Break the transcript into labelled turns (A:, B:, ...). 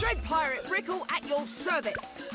A: Dread Pirate Brickle at your service.